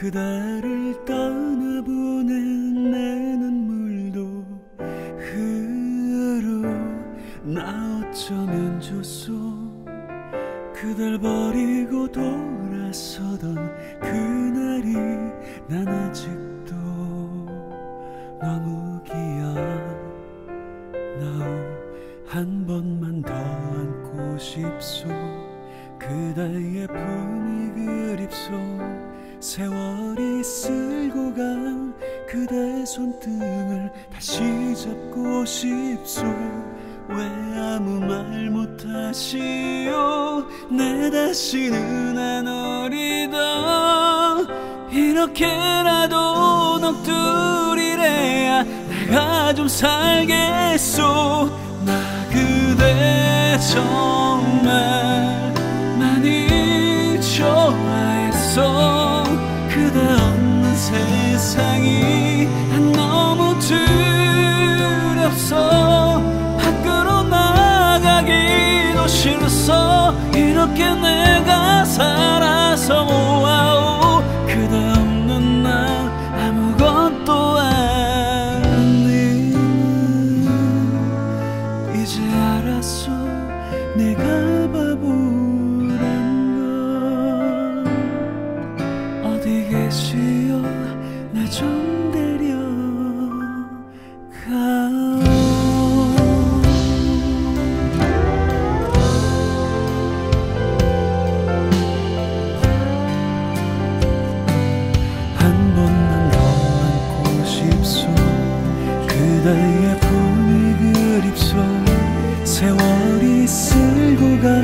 그대를 떠나보낸 내 눈물도 흐르 나 어쩌면 좋소? 그댈 버리고 돌아서던 그날이 난 아직도 너무 기억나오. 한 번만 더 안고 싶소? 그대의 품이 그립소 세월이 쓸고 간 그대 손등을 다시 잡고 싶소. 왜 아무 말 못하시오? 내 다시는 안 어리다 이렇게라도 넋두리래야 내가 좀 살겠소. 나 그대 정말 이렇게 내가 살아서 와우. 그대 없는 나 아무것도 아닌 이제 알았어. 내가 바보란 걸. 어디 계시오? 나 좀 데려가 세월이 쓸고 간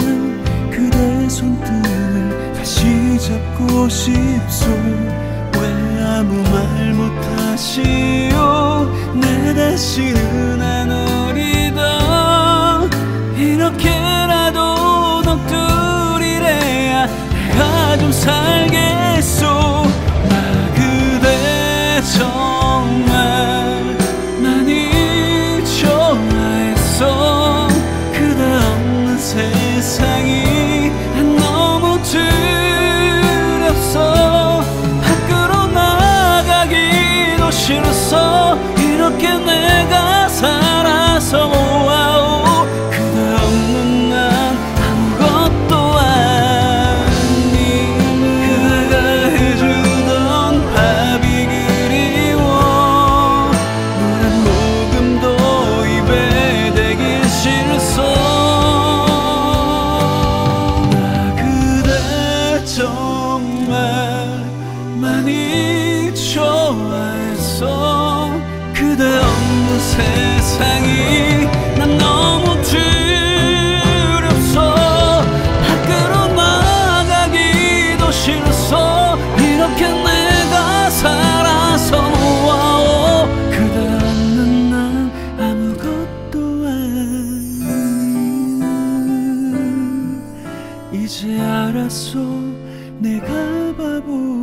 그대 손등을 다시 잡고 싶소. 왜 아무 말 못하시오? 내 다시는 안 어리다. 이렇게라도 넋두리래야 내가 좀살 너무 두렵소. 밖으로 나가기도 싫어. 이렇게 내가 살아서 정말 많이 좋아했어 그대 없는 세상이 난 너무 두렵소. 밖으로 나가기도 싫어 이렇게 내가 살아서 와오. 그대 없는 난 아무것도 아닌. 이제 알았어 내가 바보